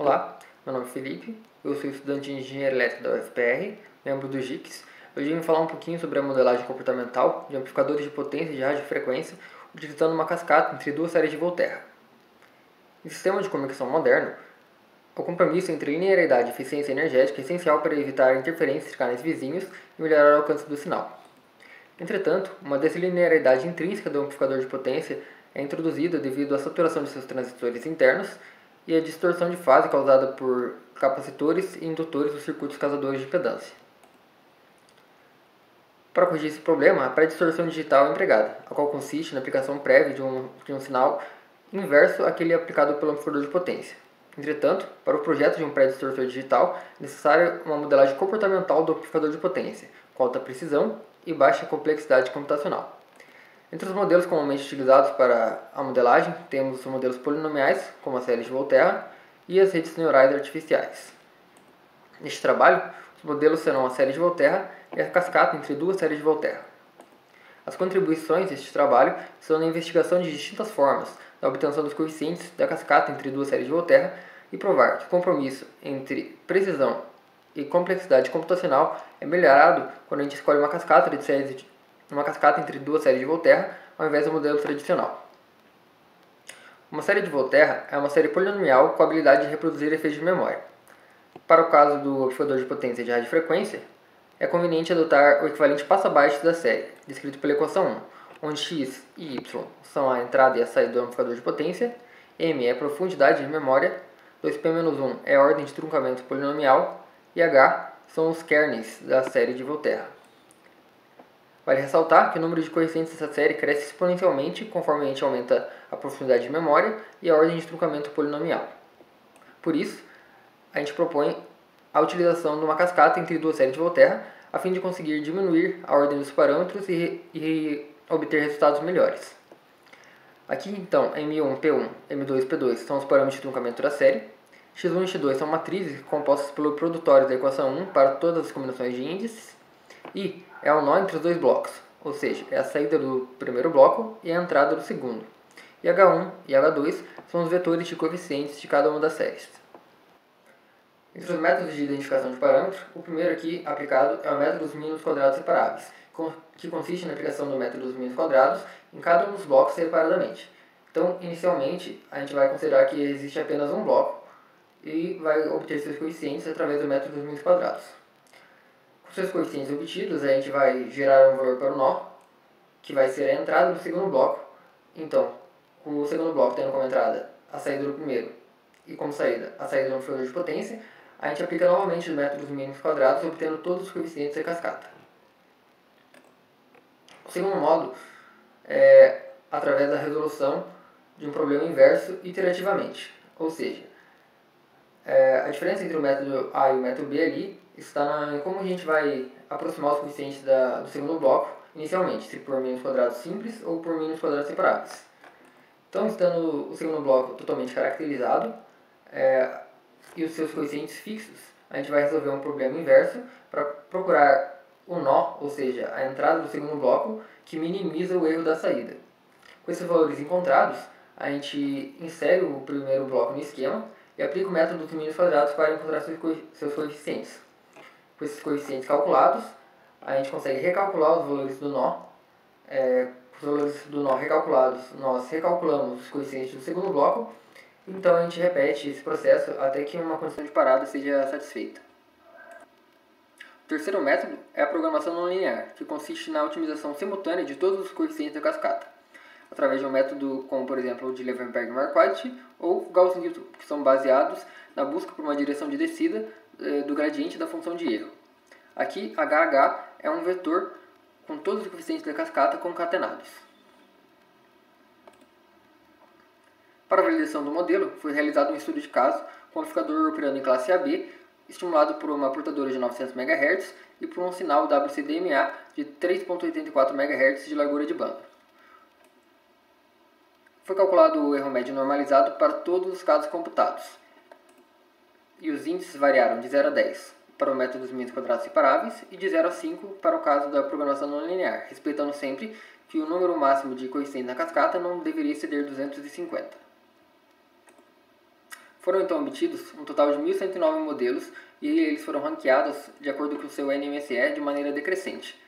Olá, meu nome é Felipe, eu sou estudante de Engenharia Elétrica da UFPR, membro do GICS. Hoje vim falar um pouquinho sobre a modelagem comportamental de amplificadores de potência de radiofrequência utilizando uma cascata entre duas séries de Volterra. Em sistema de comunicação moderno, o compromisso entre linearidade e eficiência energética é essencial para evitar interferências de canais vizinhos e melhorar o alcance do sinal. Entretanto, uma deslinearidade intrínseca do amplificador de potência é introduzida devido à saturação de seus transistores internos e a distorção de fase causada por capacitores e indutores dos circuitos causadores de impedância. Para corrigir esse problema, a pré-distorção digital é empregada, a qual consiste na aplicação prévia de um, de um sinal inverso àquele aplicado pelo amplificador de potência. Entretanto, para o projeto de um pré-distorção digital, é necessária uma modelagem comportamental do amplificador de potência, com alta precisão e baixa complexidade computacional. Entre os modelos comumente utilizados para a modelagem, temos os modelos polinomiais, como a série de Volterra, e as redes neurais artificiais. Neste trabalho, os modelos serão a série de Volterra e a cascata entre duas séries de Volterra. As contribuições deste trabalho são na investigação de distintas formas da obtenção dos coeficientes da cascata entre duas séries de Volterra e provar que o compromisso entre precisão e complexidade computacional é melhorado quando a gente escolhe uma cascata de séries de uma cascata entre duas séries de Volterra, ao invés do modelo tradicional. Uma série de Volterra é uma série polinomial com a habilidade de reproduzir efeitos de memória. Para o caso do amplificador de potência de radiofrequência, é conveniente adotar o equivalente passo abaixo da série, descrito pela equação 1, onde x e y são a entrada e a saída do amplificador de potência, m é a profundidade de memória, 2p-1 é a ordem de truncamento polinomial e h são os kernes da série de Volterra. Vale ressaltar que o número de coeficientes dessa série cresce exponencialmente conforme a gente aumenta a profundidade de memória e a ordem de truncamento polinomial. Por isso, a gente propõe a utilização de uma cascata entre duas séries de Volterra a fim de conseguir diminuir a ordem dos parâmetros e, e obter resultados melhores. Aqui, então, M1, P1, M2 P2 são os parâmetros de truncamento da série. X1 e X2 são matrizes compostas pelo produtório da equação 1 para todas as combinações de índices. E é o nó entre os dois blocos, ou seja, é a saída do primeiro bloco e a entrada do segundo. E H1 e H2 são os vetores de coeficientes de cada uma das séries. Entre os métodos de identificação de parâmetros, o primeiro aqui aplicado é o método dos mínimos quadrados separáveis, que consiste na aplicação do método dos mínimos quadrados em cada um dos blocos separadamente. Então, inicialmente, a gente vai considerar que existe apenas um bloco e vai obter seus coeficientes através do método dos mínimos quadrados. Com seus coeficientes obtidos, a gente vai gerar um valor para o nó, que vai ser a entrada do segundo bloco. Então, com o segundo bloco tendo como entrada a saída do primeiro e como saída a saída do amplificador de potência, a gente aplica novamente o método dos mínimos quadrados, obtendo todos os coeficientes da cascata. O segundo modo é através da resolução de um problema inverso iterativamente, ou seja, é, a diferença entre o método A e o método B ali está em como a gente vai aproximar os coeficientes da, do segundo bloco inicialmente, se por mínimos quadrados simples ou por mínimos quadrados separáveis. Então, estando o segundo bloco totalmente caracterizado é, e os seus coeficientes fixos, a gente vai resolver um problema inverso para procurar o nó, ou seja, a entrada do segundo bloco, que minimiza o erro da saída. Com esses valores encontrados, a gente insere o primeiro bloco no esquema e aplica o método dos mínimos quadrados para encontrar seus coeficientes com esses coeficientes calculados, a gente consegue recalcular os valores do nó. É, os valores do nó recalculados, nós recalculamos os coeficientes do segundo bloco, então a gente repete esse processo até que uma condição de parada seja satisfeita. O terceiro método é a programação não linear, que consiste na otimização simultânea de todos os coeficientes da cascata, através de um método como, por exemplo, o de Levenberg-Marquardt ou Gauss-Newton, que são baseados na busca por uma direção de descida eh, do gradiente da função de erro. Aqui, HH é um vetor com todos os coeficientes da cascata concatenados. Para a validação do modelo, foi realizado um estudo de caso com o amplificador operando em classe AB, estimulado por uma portadora de 900 MHz e por um sinal WCDMA de 3.84 MHz de largura de banda. Foi calculado o erro médio normalizado para todos os casos computados e os índices variaram de 0 a 10 para o método dos mínimos quadrados separáveis e de 0 a 5 para o caso da programação não linear, respeitando sempre que o número máximo de coeficientes na cascata não deveria exceder 250. Foram então obtidos um total de 1.109 modelos e eles foram ranqueados de acordo com o seu NMSE de maneira decrescente.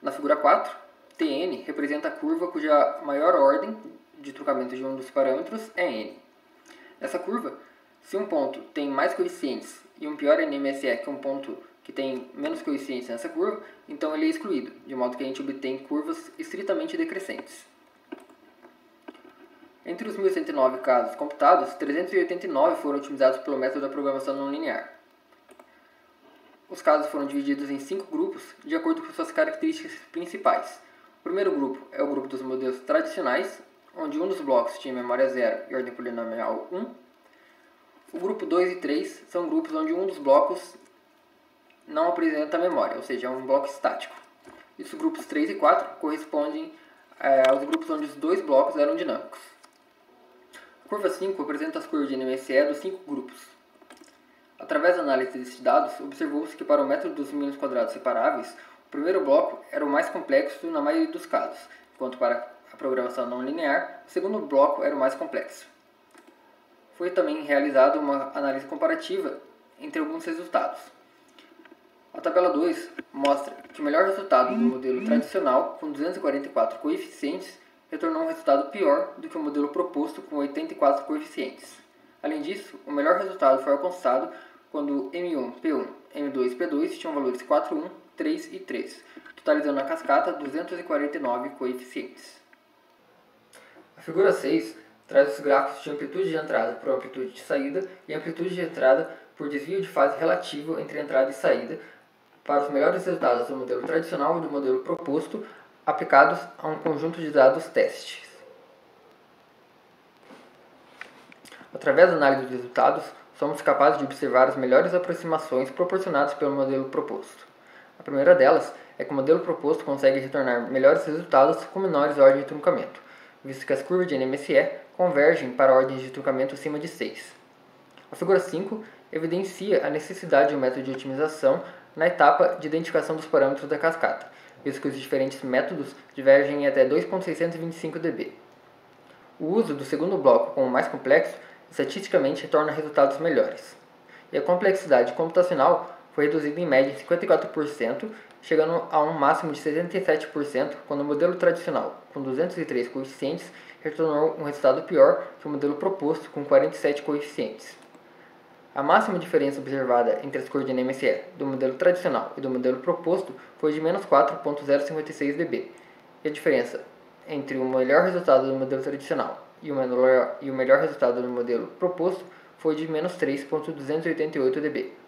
Na figura 4, Tn representa a curva cuja maior ordem de truncamento de um dos parâmetros é n. Nessa curva, se um ponto tem mais coeficientes e um pior NMSE que um ponto que tem menos coeficientes nessa curva, então ele é excluído, de modo que a gente obtém curvas estritamente decrescentes. Entre os 1.109 casos computados, 389 foram otimizados pelo método da programação não linear. Os casos foram divididos em cinco grupos, de acordo com suas características principais. O primeiro grupo é o grupo dos modelos tradicionais, onde um dos blocos tinha memória zero e ordem polinomial 1. O grupo 2 e 3 são grupos onde um dos blocos não apresenta memória, ou seja, é um bloco estático. E os grupos 3 e 4 correspondem é, aos grupos onde os dois blocos eram dinâmicos. A curva 5 apresenta as curvas de NMSE dos cinco grupos. Através da análise desses dados, observou-se que para o método dos mínimos quadrados separáveis, o primeiro bloco era o mais complexo na maioria dos casos, enquanto para programação não linear, o segundo bloco era o mais complexo. Foi também realizada uma análise comparativa entre alguns resultados. A tabela 2 mostra que o melhor resultado do modelo tradicional, com 244 coeficientes, retornou um resultado pior do que o modelo proposto com 84 coeficientes. Além disso, o melhor resultado foi alcançado quando M1, P1, M2 e P2 tinham valores 4, 1, 3 e 3, totalizando na cascata 249 coeficientes. A figura 6 traz os gráficos de amplitude de entrada por amplitude de saída e amplitude de entrada por desvio de fase relativo entre entrada e saída para os melhores resultados do modelo tradicional e do modelo proposto aplicados a um conjunto de dados testes. Através da análise dos resultados, somos capazes de observar as melhores aproximações proporcionadas pelo modelo proposto. A primeira delas é que o modelo proposto consegue retornar melhores resultados com menores ordens de truncamento, visto que as curvas de NMSE convergem para ordens de truncamento acima de 6. A figura 5 evidencia a necessidade de um método de otimização na etapa de identificação dos parâmetros da cascata, visto que os diferentes métodos divergem em até 2.625 dB. O uso do segundo bloco como mais complexo estatisticamente retorna resultados melhores. E a complexidade computacional foi reduzida em média em 54%, chegando a um máximo de 77% quando o modelo tradicional, com 203 coeficientes, retornou um resultado pior que o modelo proposto, com 47 coeficientes. A máxima diferença observada entre as cores de NMSE do modelo tradicional e do modelo proposto foi de menos 4.056 dB, e a diferença entre o melhor resultado do modelo tradicional e o melhor, e o melhor resultado do modelo proposto foi de menos 3.288 dB.